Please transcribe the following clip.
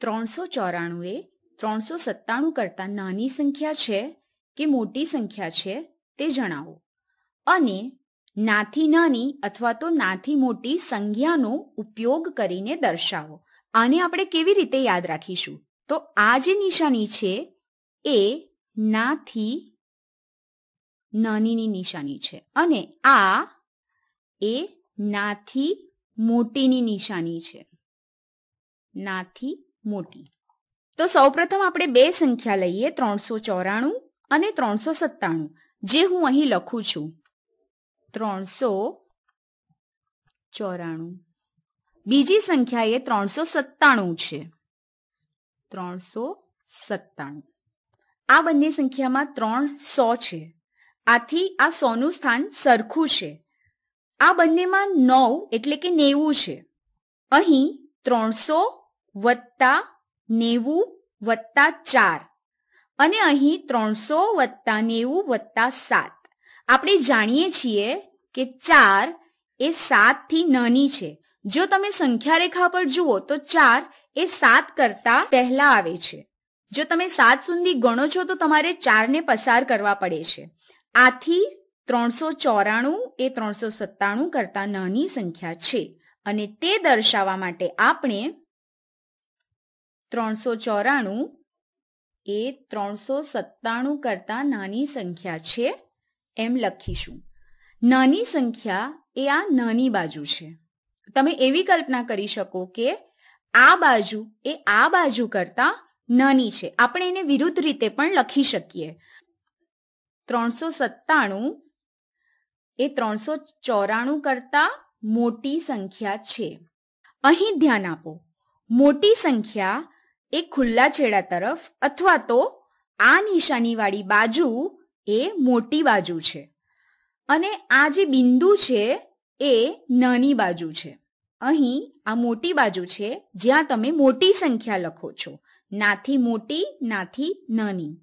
ત્રણસો ચોરાણું એ ત્રણસો સત્તાણું કરતાં નાની સંખ્યા છે કે મોટી સંખ્યા છે તે જણાવો. અને નાથી નાની અથવા તો નાથી મોટી સંજ્ઞાનો ઉપયોગ કરીને દર્શાવો. આને આપણે કેવી રીતે યાદ રાખીશું? તો આ જે નિશાની છે એ નાથી નાનીની નિશાની છે અને આ એ નાથી મોટીની નિશાની છે. નાથી મોટી. તો સૌપ્રથમ આપણે બે સંખ્યા લઈએ, ત્રણસો ચોરાણું અને ત્રણસો સત્તાણું, જે હું અહીં લખું છું. ત્રણસો ચોરાણું. બીજી સંખ્યા એ ત્રણસો સત્તાણું છે. ત્રણસો સત્તાણું. આ બંને સંખ્યામાં ત્રણ સો છે. આથી આ સોનું સ્થાન સરખું છે. આ બંનેમાં નવ એટલે કે નેવું છે. અહીં ત્રણસો વત્તા નેવું વત્તા ચાર. અને અહીં ત્રણસો વત્તા નેવું વત્તા સાત. આપણે જાણીએ છીએ કે ચાર એ સાતથી નાની છે. જો તમે સંખ્યા રેખા પર જુઓ તો ચાર એ સાત કરતા પહેલા આવે છે. જો તમે સાત સુધી ગણો છો તો તમારે ચારને પસાર કરવા પડે છે. આથી ત્રણસો ચોરાણું એ ત્રણસો સત્તાણું કરતા નાની સંખ્યા છે. અને તે દર્શાવવા માટે આપણે ત્રણસો ચોરાણું એ ત્રણસો સત્તાણું કરતા નાની સંખ્યા છે એમ લખીશું. નાની સંખ્યા એ આ નાની બાજુ છે. તમે એવી કલ્પના કરી શકો કે આ બાજુ એ આ બાજુ કરતા નાની છે. આપણે એને વિરુદ્ધ રીતે પણ લખી શકીએ. ત્રણસો સત્તાણું એ ત્રણસો ચોરાણું કરતા મોટી સંખ્યા છે. અહીં ધ્યાન આપો. મોટી સંખ્યા એ ખુલ્લા છેડા તરફ અથવા તો આ નિશાનીવાળી બાજુ એ મોટી બાજુ છે. અને આ જે બિંદુ છે એ નાની બાજુ છે. અહીં આ મોટી બાજુ છે જ્યાં તમે મોટી સંખ્યા લખો છો. નાથી મોટી, નાથી નાની.